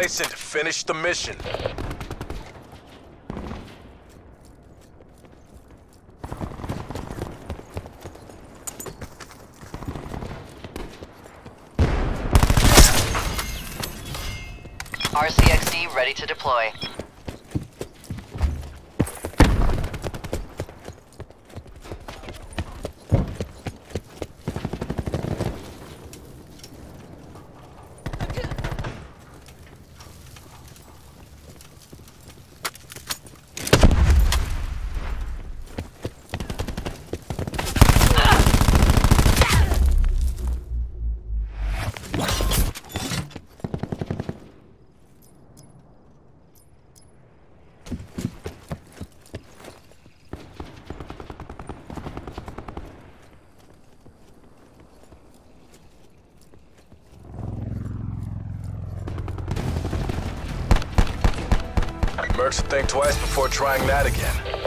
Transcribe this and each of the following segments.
Don't. Finish the mission. RCXD ready to deploy. Mercs think twice before trying that again.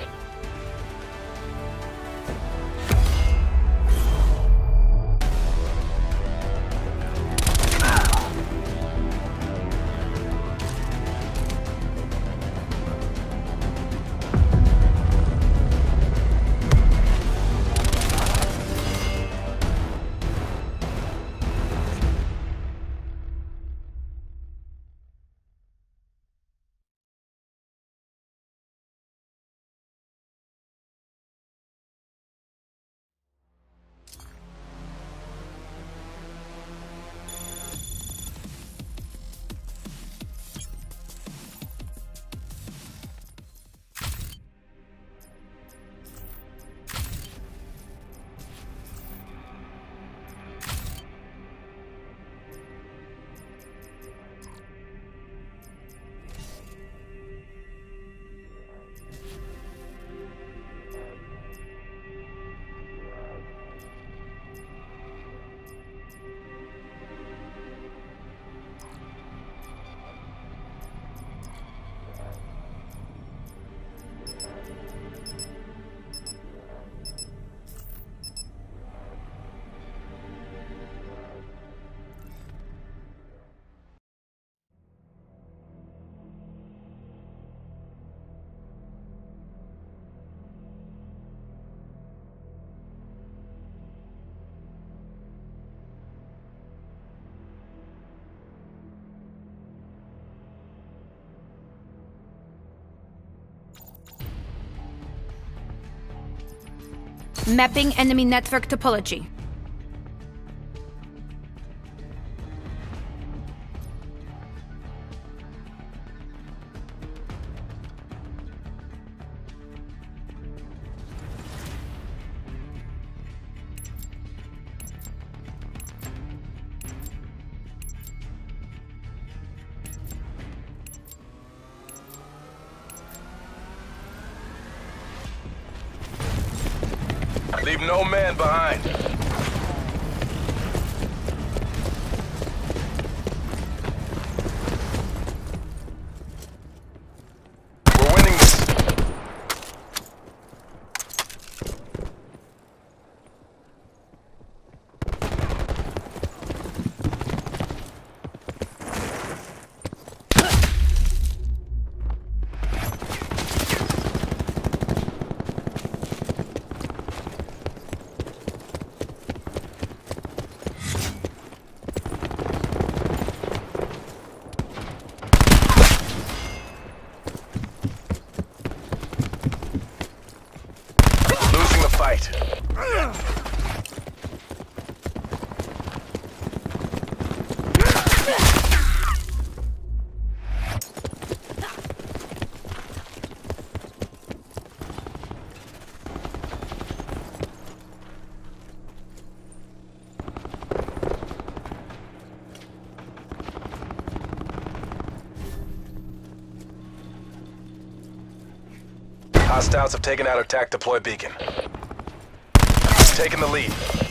Mapping enemy network topology. Leave no man behind. Hostiles have taken out our TAC deploy beacon. Taking the lead.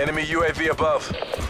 Enemy UAV above.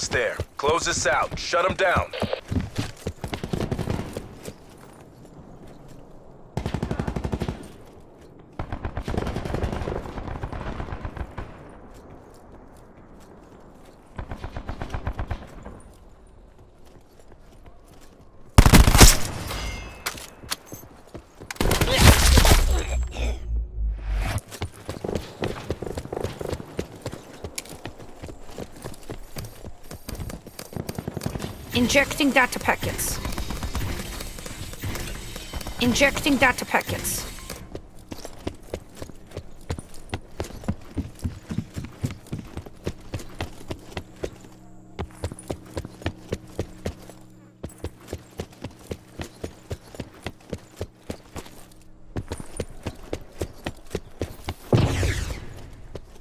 almost there. Close this out. Shut them down. Injecting data packets. Injecting data packets.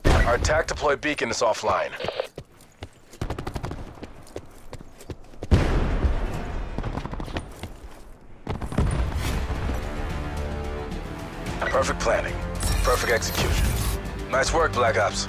Our attack deploy beacon is offline. Perfect planning. Perfect execution. Nice work, Black Ops.